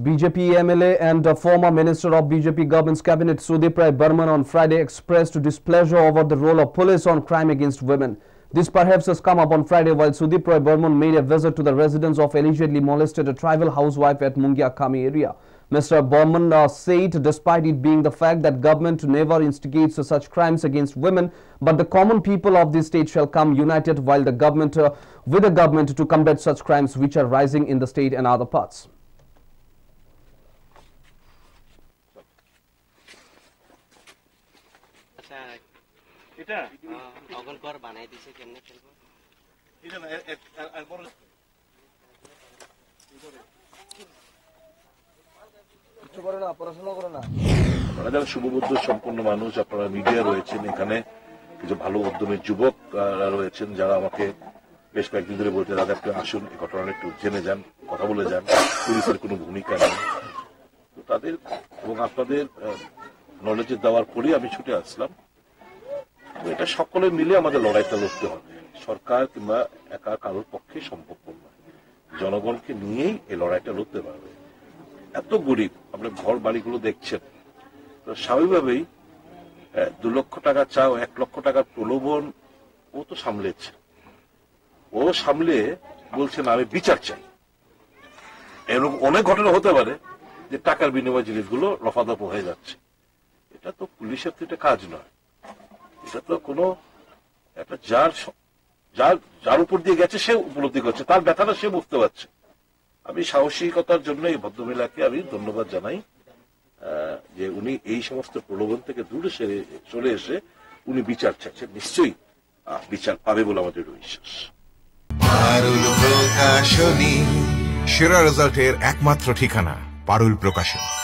BJP MLA and a former minister of BJP government's cabinet Sudip Rai Burman on Friday expressed displeasure over the role of police on crime against women. This perhaps has come up on Friday while Sudip Rai Burman made a visit to the residence of allegedly molested a tribal housewife at Mungia Kami area. Mr. Burman uh, said despite it being the fact that government never instigates such crimes against women, but the common people of this state shall come united while the government uh, with the government to combat such crimes which are rising in the state and other parts. আচ্ছা এটা অগল কর বানাই দিছে কেমনে খেলবো এটা বড় আপনারা যারা শুভবুদ্ধ সম্পন্ন মানুষ, আপনারা মিডিয়া রয়েছেন এখানে। কিছু ভালো উদ্যমের যুবক রয়েছেন যারা আমাকে বেশ কয়েকদিন ধরে বলতে, দাদা, একটু আসুন, এই ঘটনাটা একটু জেনে যান, কথা বলে যান। পুলিশের কোনো ভূমিকা নেই। তো তাদের এবং আপনাদের নলেজে দেওয়ার পরেই আমি ছুটে আসলাম। এটা সকলে মিলে আমাদের লড়াইটা লড়তে হবে। সরকার কিংবা একা কারোর পক্ষে সম্ভব নয়। জনগণকে নিয়েই এই লড়াইটা লড়তে পারবে এত গরিব, আপনি ঘর বাড়িগুলো দেখছেন। তো স্বাভাবিকভাবেই দু লক্ষ টাকা চাও, এক লক্ষ টাকার প্রলোভন ও তো সামলেছে। ও সামলে বলছেন আমি বিচার চাই। এরকম অনেক ঘটনা হতে পারে যে টাকার বিনিময়ে জিনিসগুলো রফাদফ হয়ে যাচ্ছে। এটা তো পুলিশের তো এটা কাজ নয়। এটা তো কোনো একটা যার যার যার উপর দিয়ে গেছে, সে উপলব্ধি করছে। তার ব্যথাটা সে বুঝতে পারছে। আমি সাহসিকতার জন্য এই ভদ্রমহিলাকে আমি ধন্যবাদ জানাই যে উনি এই সমস্ত প্রলোভন থেকে দূরে সেরে- চলে এসে উনি বিচার চাচ্ছেন। নিশ্চয়ই বিচার পাবে বলে আমাদের বিশ্বাস। সেরা রেজাল্টের একমাত্র ঠিকানা, পারুল প্রকাশন।